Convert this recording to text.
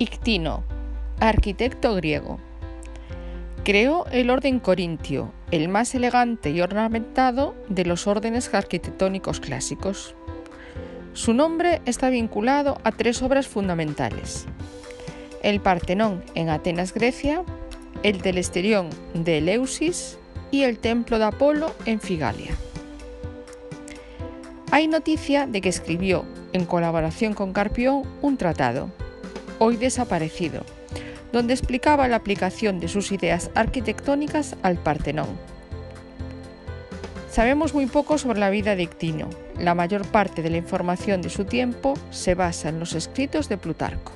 Ictino, arquitecto griego. Creó el orden corintio, el más elegante y ornamentado de los órdenes arquitectónicos clásicos. Su nombre está vinculado a tres obras fundamentales. El Partenón en Atenas, Grecia, el Telesterión de Eleusis y el Templo de Apolo en Figalia. Hay noticia de que escribió, en colaboración con Carpión, un tratado, hoy desaparecido, donde explicaba la aplicación de sus ideas arquitectónicas al Partenón. Sabemos muy poco sobre la vida de Ictino. La mayor parte de la información de su tiempo se basa en los escritos de Plutarco.